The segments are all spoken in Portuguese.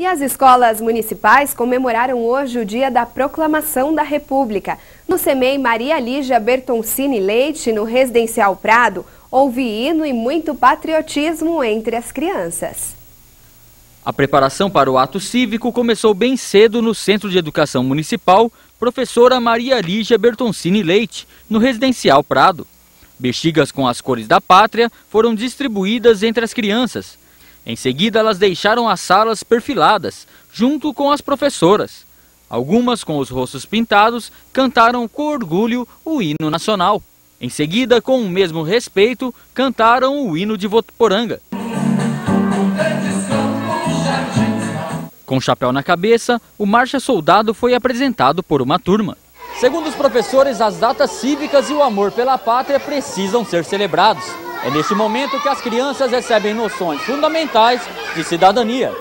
E as escolas municipais comemoraram hoje o dia da Proclamação da República. No CEMEI Maria Lígia Bertoncini Leite, no Residencial Prado, houve hino e muito patriotismo entre as crianças. A preparação para o ato cívico começou bem cedo no Centro de Educação Municipal, professora Maria Lígia Bertoncini Leite, no Residencial Prado. Bexigas com as cores da pátria foram distribuídas entre as crianças. Em seguida, elas deixaram as salas perfiladas, junto com as professoras. Algumas, com os rostos pintados, cantaram com orgulho o hino nacional. Em seguida, com o mesmo respeito, cantaram o hino de Votuporanga. Com chapéu na cabeça, o Marcha Soldado foi apresentado por uma turma. Segundo os professores, as datas cívicas e o amor pela pátria precisam ser celebrados. É neste momento que as crianças recebem noções fundamentais de cidadania.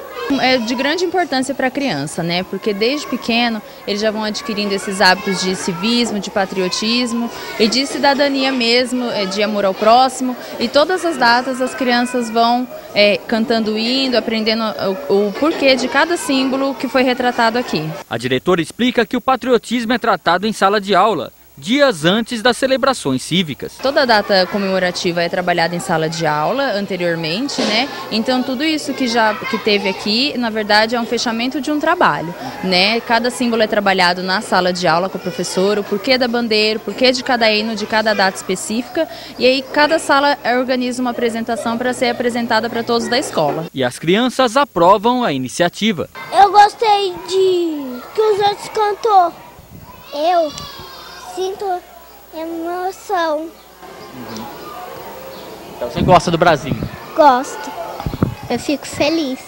É de grande importância para a criança, né? Porque desde pequeno eles já vão adquirindo esses hábitos de civismo, de patriotismo e de cidadania mesmo, é, de amor ao próximo. E todas as datas as crianças vão é, cantando indo, aprendendo o, o porquê de cada símbolo que foi retratado aqui. A diretora explica que o patriotismo é tratado em sala de aula dias antes das celebrações cívicas. Toda data comemorativa é trabalhada em sala de aula anteriormente, né? Então tudo isso que já que teve aqui, na verdade, é um fechamento de um trabalho, né? Cada símbolo é trabalhado na sala de aula com o professor, o porquê da bandeira, o porquê de cada hino, de cada data específica, e aí cada sala organiza uma apresentação para ser apresentada para todos da escola. E as crianças aprovam a iniciativa. Eu gostei de que os outros cantou. Eu sinto emoção. Uhum. Então você gosta do Brasil? Gosto. Eu fico feliz.